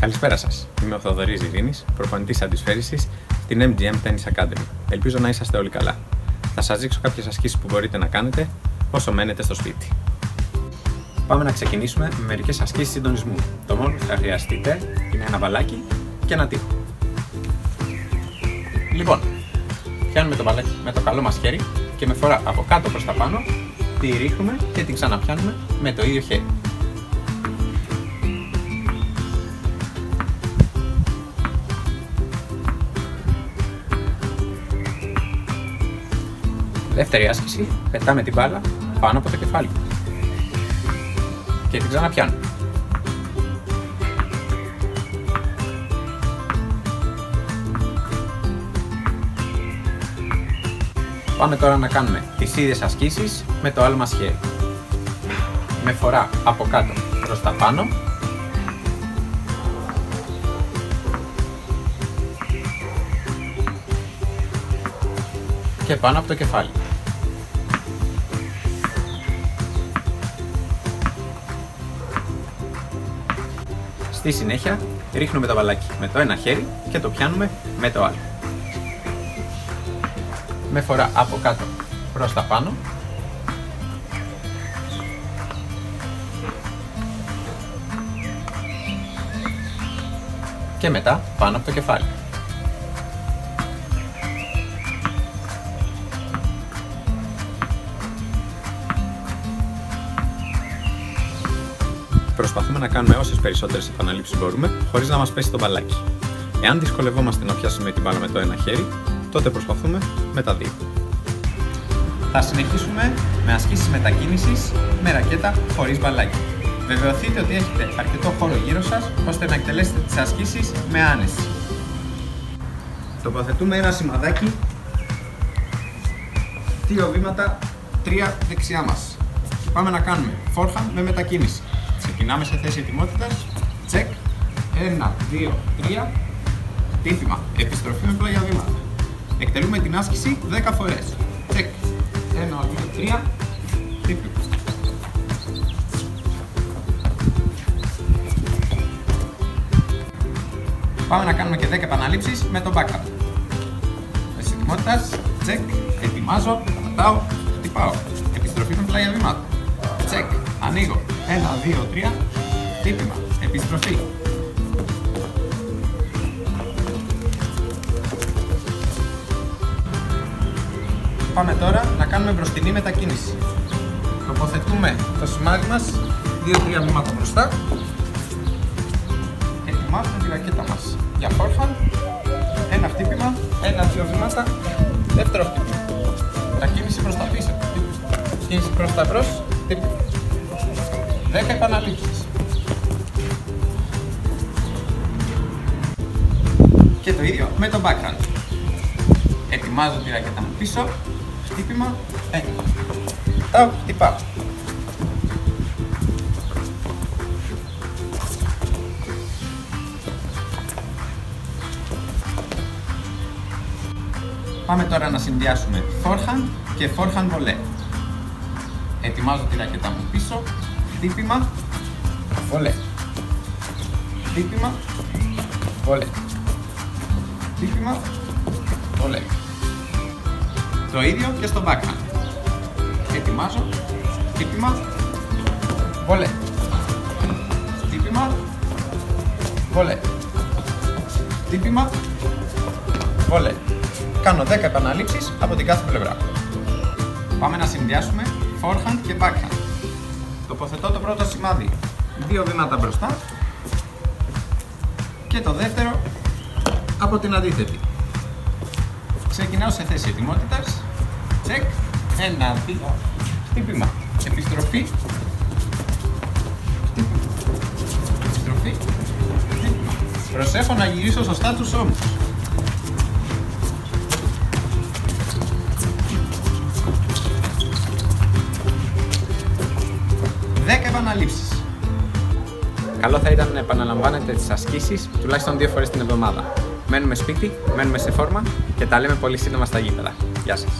Καλησπέρα σας. Είμαι ο Θοδωρή Ειρήνη, προπονητής αντισφαίριση στην MGM Tennis Academy. Ελπίζω να είσαστε όλοι καλά. Θα σας δείξω κάποιες ασκήσεις που μπορείτε να κάνετε όσο μένετε στο σπίτι. Πάμε να ξεκινήσουμε με μερικές ασκήσεις συντονισμού. Το μόνο που θα χρειαστείτε είναι ένα μπαλάκι και ένα τείχο. Λοιπόν, πιάνουμε το μπαλάκι με το καλό μας χέρι και με φορά από κάτω προς τα πάνω, τη ρίχνουμε και την ξαναπιάνουμε με το ίδιο χέρι. Δεύτερη άσκηση, πετάμε την μπάλα πάνω από το κεφάλι. Και την ξαναπιάνουμε. Πάμε τώρα να κάνουμε τις ίδιες ασκήσεις με το άλλο μας χέρι. Με φορά από κάτω προς τα πάνω. Και πάνω από το κεφάλι. Στη συνέχεια ρίχνουμε το βαλάκι με το ένα χέρι και το πιάνουμε με το άλλο. Με φορά από κάτω προς τα πάνω. Και μετά πάνω από το κεφάλι. Προσπαθούμε να κάνουμε όσες περισσότερες επαναλήψεις μπορούμε, χωρίς να μας πέσει το μπαλάκι. Εάν δυσκολευόμαστε να πιάσουμε την μπάλα με το ένα χέρι, τότε προσπαθούμε με τα δύο. Θα συνεχίσουμε με ασκήσεις μετακίνησης με ρακέτα χωρίς μπαλάκι. Βεβαιωθείτε ότι έχετε αρκετό χώρο γύρω σας ώστε να εκτελέσετε τις ασκήσεις με άνεση. Τοποθετούμε ένα σημαδάκι, δύο βήματα, τρία δεξιά μας. πάμε να κάνουμε φόρχα με μετακίνηση. Ξεκινάμε σε θέση ετοιμότητας. Τσεκ. 1, 2, 3. Χτύπημα. Επιστροφή με πλάγια βήματα. Εκτελούμε την άσκηση 10 φορές. Τσεκ. 1, 2, 3. Χτύπημα. Πάμε να κάνουμε και 10 επαναλήψεις με τον backup. Θέση ετοιμότητας. Τσεκ. Ετοιμάζω. Πατάω. Χτυπάω. Επιστροφή με πλάγια βήματα. Τσεκ. Ανοίγω. 1, 2, 3. Χτύπημα. Επιστροφή. Πάμε τώρα να κάνουμε μπροστινή μετακίνηση. Τοποθετούμε το σημάδι μας 2-3 βήματα μπροστά. Ετοιμάζουμε τη ρακέτα μας για forehand. Ένα χτύπημα, ένα-δύο βήματα, δεύτερο χτύπημα. Μετακίνηση προς τα πίσω. Κίνηση προς τα μπρος, χτύπημα. 10 επαναλήψεις. Και το ίδιο με το backhand. Ετοιμάζω τη ρακέτα μου πίσω, χτύπημα, ε, τάω, χτυπάω. Πάμε τώρα να συνδυάσουμε forehand και forehand volley. Ετοιμάζω τη ρακέτα μου πίσω, χτύπημα, βολέ. Χτύπημα, βολέ. Χτύπημα, βολέ. Το ίδιο και στο backhand. Ετοιμάζω, χτύπημα, βολέ. Χτύπημα, βολέ. Χτύπημα, βολέ. Κάνω 10 επαναλήψεις από την κάθε πλευρά. Πάμε να συνδυάσουμε forehand και backhand. Τοποθετώ το πρώτο σημάδι δύο βήματα μπροστά και το δεύτερο από την αντίθετη. Ξεκινάω σε θέση ετοιμότητας. Τσεκ. Ένα, δύο. Χτύπημα. Επιστροφή. Χτύπημα. Επιστροφή. Χτύπημα. Προσέχω να γυρίσω σωστά τους ώμους. 10 επαναλήψεις. Καλό θα ήταν να επαναλαμβάνετε τις ασκήσεις τουλάχιστον δύο φορές την εβδομάδα. Μένουμε σπίτι, μένουμε σε φόρμα και τα λέμε πολύ σύντομα στα γήπεδα. Γεια σας.